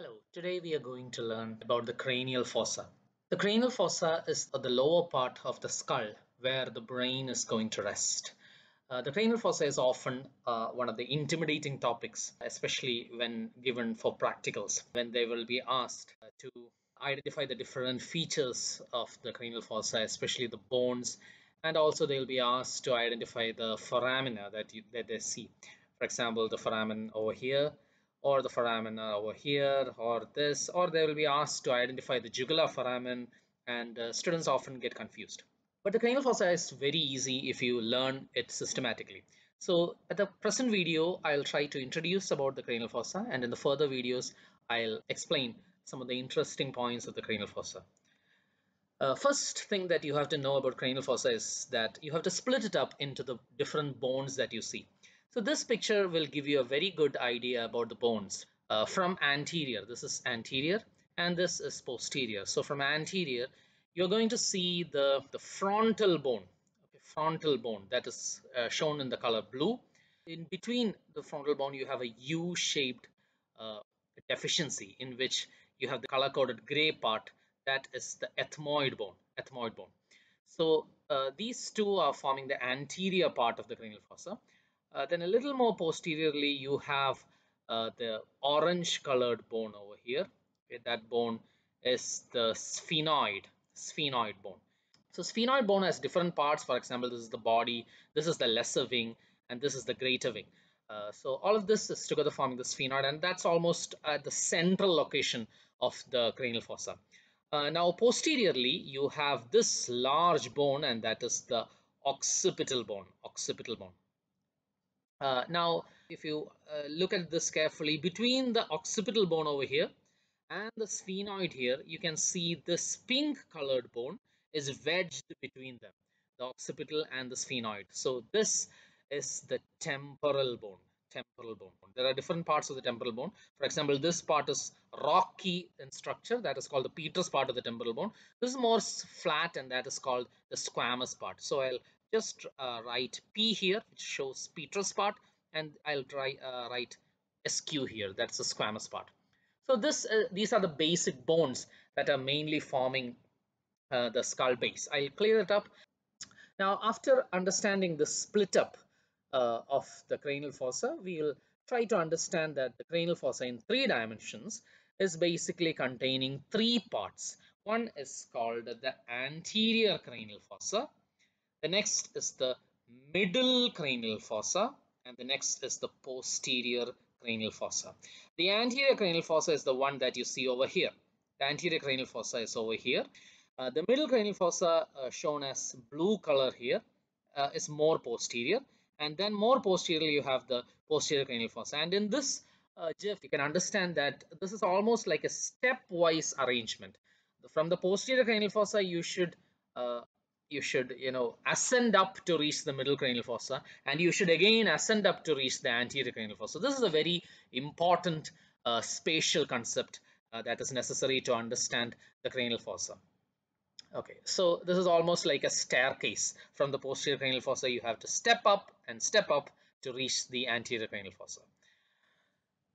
Hello, today we are going to learn about the cranial fossa. The cranial fossa is the lower part of the skull where the brain is going to rest. Uh, the cranial fossa is often uh, one of the intimidating topics, especially when given for practicals, when they will be asked uh, to identify the different features of the cranial fossa, especially the bones, and also they'll be asked to identify the foramina that, you, that they see. For example, the foramen over here, or the foramen over here or this or they will be asked to identify the jugular foramen and uh, students often get confused. But the cranial fossa is very easy if you learn it systematically. So at the present video I'll try to introduce about the cranial fossa and in the further videos I'll explain some of the interesting points of the cranial fossa. Uh, first thing that you have to know about cranial fossa is that you have to split it up into the different bones that you see so this picture will give you a very good idea about the bones uh, from anterior. This is anterior and this is posterior. So from anterior, you're going to see the, the frontal bone, okay, frontal bone that is uh, shown in the color blue. In between the frontal bone, you have a U-shaped uh, deficiency in which you have the color-coded gray part that is the ethmoid bone, ethmoid bone. So uh, these two are forming the anterior part of the cranial fossa uh, then a little more posteriorly, you have uh, the orange colored bone over here. Okay, that bone is the sphenoid, sphenoid bone. So sphenoid bone has different parts. For example, this is the body, this is the lesser wing, and this is the greater wing. Uh, so all of this is together forming the sphenoid, and that's almost at the central location of the cranial fossa. Uh, now posteriorly, you have this large bone, and that is the occipital bone, occipital bone. Uh, now, if you uh, look at this carefully, between the occipital bone over here and the sphenoid here, you can see this pink colored bone is wedged between them, the occipital and the sphenoid. So this is the temporal bone, temporal bone. There are different parts of the temporal bone. For example, this part is rocky in structure, that is called the petrous part of the temporal bone. This is more flat and that is called the squamous part. So I'll just uh, write P here, which shows petrous part, and I'll try uh, write SQ here, that's the squamous part. So this, uh, these are the basic bones that are mainly forming uh, the skull base. I'll clear it up. Now, after understanding the split up uh, of the cranial fossa, we will try to understand that the cranial fossa in three dimensions is basically containing three parts. One is called the anterior cranial fossa, the next is the middle cranial fossa and the next is the posterior cranial fossa. The anterior cranial fossa is the one that you see over here. The anterior cranial fossa is over here. Uh, the middle cranial fossa uh, shown as blue color here uh, is more posterior and then more posteriorly you have the posterior cranial fossa and in this uh, GIF you can understand that this is almost like a stepwise arrangement. From the posterior cranial fossa you should uh, you should you know ascend up to reach the middle cranial fossa and you should again ascend up to reach the anterior cranial fossa. This is a very important uh, spatial concept uh, that is necessary to understand the cranial fossa. Okay so this is almost like a staircase. From the posterior cranial fossa you have to step up and step up to reach the anterior cranial fossa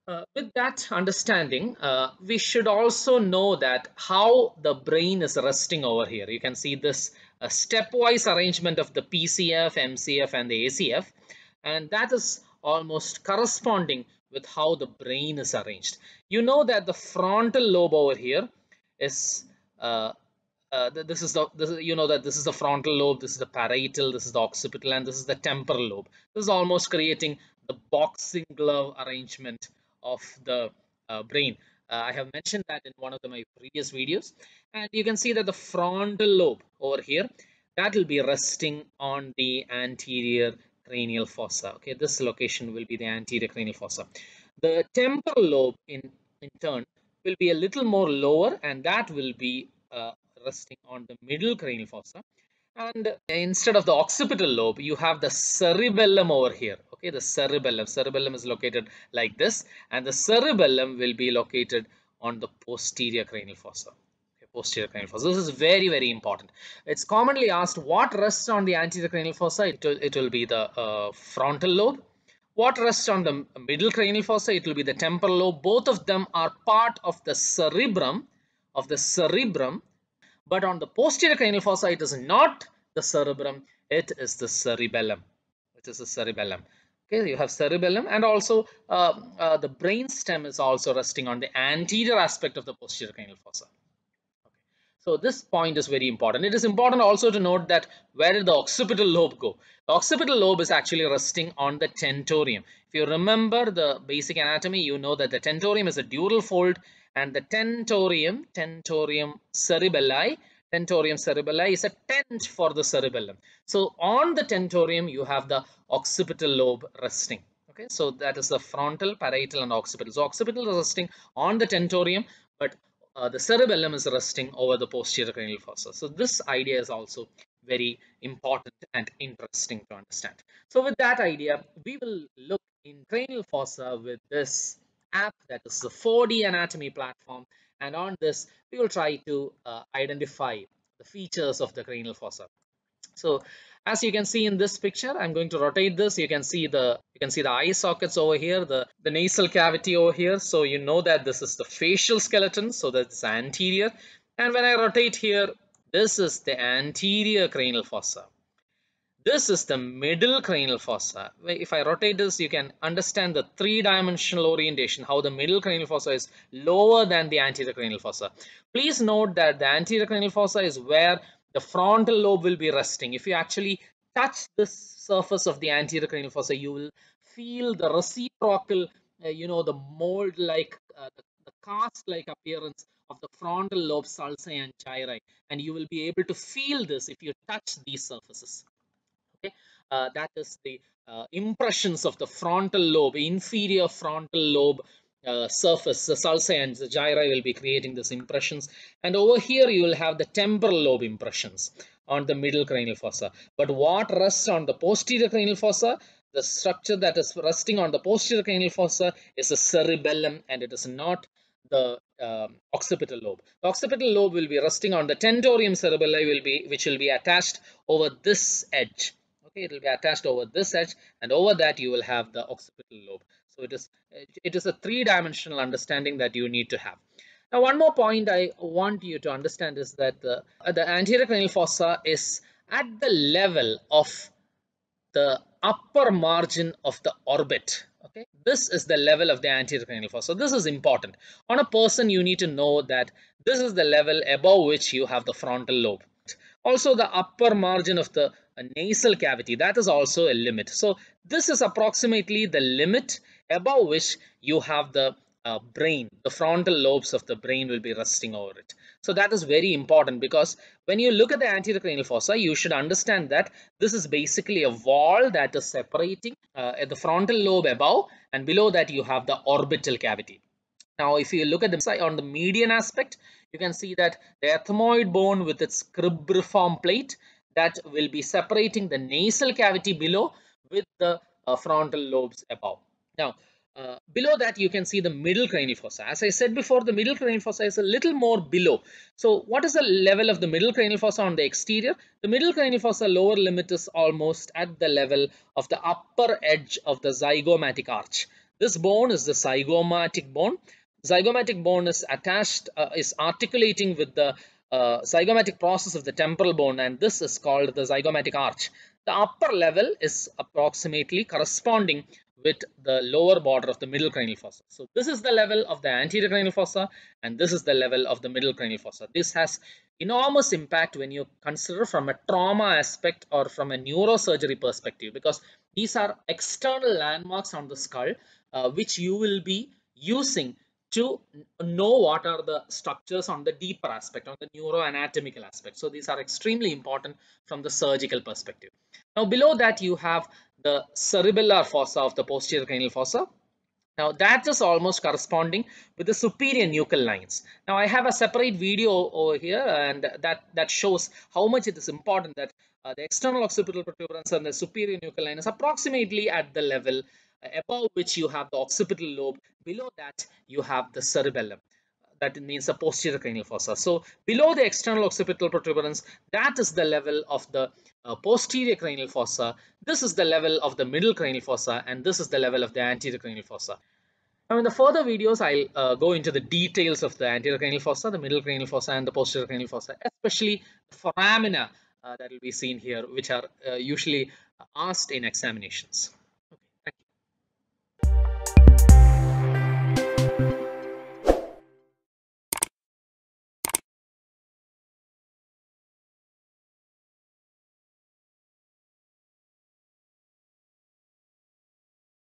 uh, with that understanding, uh, we should also know that how the brain is resting over here. You can see this uh, stepwise arrangement of the PCF, MCF and the ACF and that is almost corresponding with how the brain is arranged. You know that the frontal lobe over here is uh, uh, this is the this is, you know that this is the frontal lobe, this is the parietal, this is the occipital and this is the temporal lobe. This is almost creating the boxing glove arrangement of the uh, brain. Uh, I have mentioned that in one of the, my previous videos and you can see that the frontal lobe over here that will be resting on the anterior cranial fossa. Okay, this location will be the anterior cranial fossa. The temporal lobe in, in turn will be a little more lower and that will be uh, resting on the middle cranial fossa and instead of the occipital lobe you have the cerebellum over here okay the cerebellum cerebellum is located like this and the cerebellum will be located on the posterior cranial fossa okay, posterior cranial fossa this is very very important it's commonly asked what rests on the anterior cranial fossa it will, it will be the uh, frontal lobe what rests on the middle cranial fossa? It will be the temporal lobe. Both of them are part of the cerebrum, of the cerebrum. But on the posterior cranial fossa, it is not the cerebrum, it is the cerebellum. It is the cerebellum. Okay, you have cerebellum and also uh, uh, the brain stem is also resting on the anterior aspect of the posterior cranial fossa. So this point is very important. It is important also to note that where did the occipital lobe go? The occipital lobe is actually resting on the tentorium. If you remember the basic anatomy, you know that the tentorium is a dural fold and the tentorium, tentorium cerebelli, tentorium cerebelli is a tent for the cerebellum. So on the tentorium, you have the occipital lobe resting. Okay, so that is the frontal, parietal and occipital. So occipital is resting on the tentorium, but uh, the cerebellum is resting over the posterior cranial fossa. So this idea is also very important and interesting to understand. So with that idea, we will look in cranial fossa with this app that is the 4D anatomy platform. And on this, we will try to uh, identify the features of the cranial fossa. So as you can see in this picture i'm going to rotate this. You can see the you can see the eye sockets over here the the nasal cavity over here. So you know that this is the facial skeleton so that's anterior. And when i rotate here this is the anterior cranial fossa this is the middle cranial fossa. If I rotate this, you can understand the three-dimensional orientation, how the middle cranial fossa is lower than the anterior cranial fossa. Please note that the anterior cranial fossa is where the frontal lobe will be resting. If you actually touch the surface of the anterior cranial fossa, you will feel the reciprocal, uh, you know, the mold-like, uh, the, cast-like appearance of the frontal lobe, sulci and gyri. And you will be able to feel this if you touch these surfaces. Okay, uh, that is the uh, impressions of the frontal lobe, inferior frontal lobe uh, surface, the sulci and the gyri will be creating these impressions. And over here, you will have the temporal lobe impressions on the middle cranial fossa. But what rests on the posterior cranial fossa? The structure that is resting on the posterior cranial fossa is the cerebellum and it is not the uh, occipital lobe. The occipital lobe will be resting on the tentorium cerebelli will be which will be attached over this edge. Okay, it will be attached over this edge and over that you will have the occipital lobe. So it is it is a three-dimensional understanding that you need to have. Now, one more point I want you to understand is that the, the anterior cranial fossa is at the level of the upper margin of the orbit. Okay, this is the level of the anterior cranial fossa. So this is important. On a person, you need to know that this is the level above which you have the frontal lobe. Also, the upper margin of the nasal cavity, that is also a limit. So this is approximately the limit above which you have the uh, brain, the frontal lobes of the brain will be resting over it. So that is very important because when you look at the anterior cranial fossa, you should understand that this is basically a wall that is separating uh, at the frontal lobe above and below that you have the orbital cavity. Now, if you look at the on the median aspect, you can see that the ethmoid bone with its cribriform plate that will be separating the nasal cavity below with the uh, frontal lobes above. Now, uh, below that you can see the middle cranial fossa. As I said before, the middle cranial fossa is a little more below. So what is the level of the middle cranial fossa on the exterior? The middle cranial fossa lower limit is almost at the level of the upper edge of the zygomatic arch. This bone is the zygomatic bone. Zygomatic bone is attached, uh, is articulating with the uh, zygomatic process of the temporal bone and this is called the zygomatic arch. The upper level is approximately corresponding with the lower border of the middle cranial fossa. So this is the level of the anterior cranial fossa and this is the level of the middle cranial fossa. This has enormous impact when you consider from a trauma aspect or from a neurosurgery perspective because these are external landmarks on the skull uh, which you will be using to know what are the structures on the deeper aspect, on the neuroanatomical aspect. So these are extremely important from the surgical perspective. Now below that you have the cerebellar fossa of the posterior cranial fossa. Now that is almost corresponding with the superior nuchal lines. Now I have a separate video over here and that, that shows how much it is important that uh, the external occipital protuberance and the superior nuchal line is approximately at the level above which you have the occipital lobe. Below that you have the cerebellum. that means the posterior cranial fossa. So below the external occipital protuberance, that is the level of the uh, posterior cranial fossa. This is the level of the middle cranial fossa and this is the level of the anterior cranial fossa. Now in the further videos, I'll uh, go into the details of the anterior cranial fossa, the middle cranial fossa and the posterior cranial fossa, especially the foramina uh, that will be seen here, which are uh, usually asked in examinations.